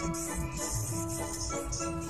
Thank you.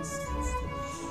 Jesus Cristo.